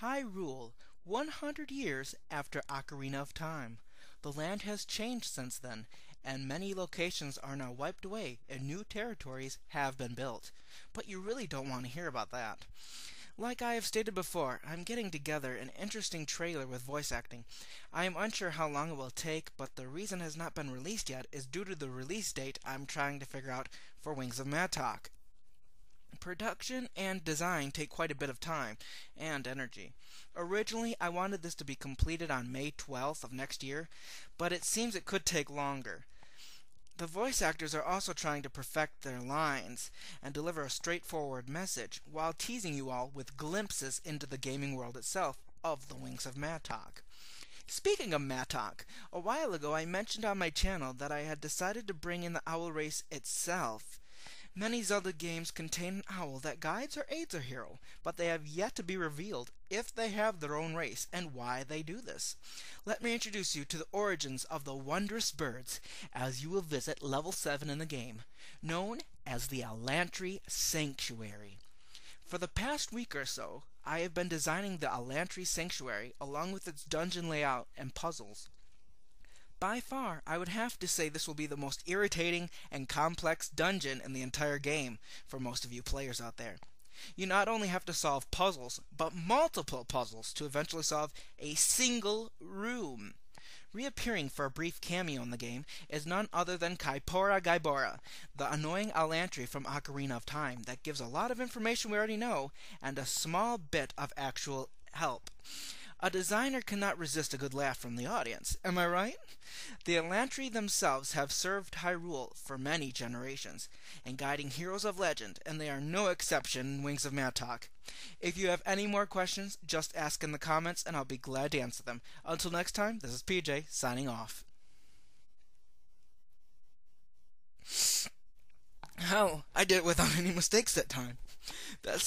Hyrule, 100 years after Ocarina of Time. The land has changed since then, and many locations are now wiped away and new territories have been built. But you really don't want to hear about that. Like I have stated before, I'm getting together an interesting trailer with voice acting. I am unsure how long it will take, but the reason has not been released yet is due to the release date I'm trying to figure out for Wings of Matoc. Production and design take quite a bit of time and energy. Originally, I wanted this to be completed on May 12th of next year, but it seems it could take longer. The voice actors are also trying to perfect their lines and deliver a straightforward message while teasing you all with glimpses into the gaming world itself of the Wings of Matoc. Speaking of Matoc, a while ago I mentioned on my channel that I had decided to bring in the owl race itself. Many Zelda games contain an owl that guides or aids a hero, but they have yet to be revealed if they have their own race and why they do this. Let me introduce you to the origins of the wondrous birds as you will visit level 7 in the game, known as the Alantri Sanctuary. For the past week or so, I have been designing the Alantri Sanctuary along with its dungeon layout and puzzles. By far, I would have to say this will be the most irritating and complex dungeon in the entire game for most of you players out there. You not only have to solve puzzles, but multiple puzzles to eventually solve a single room. Reappearing for a brief cameo in the game is none other than Kaepora Gaebora, the annoying Alantri from Ocarina of Time that gives a lot of information we already know and a small bit of actual help. A designer cannot resist a good laugh from the audience, am I right? The Elantri themselves have served Hyrule for many generations, and guiding heroes of legend, and they are no exception in Wings of Matoc. If you have any more questions, just ask in the comments and I'll be glad to answer them. Until next time, this is PJ signing off. Hell, oh, I did it without any mistakes that time. That's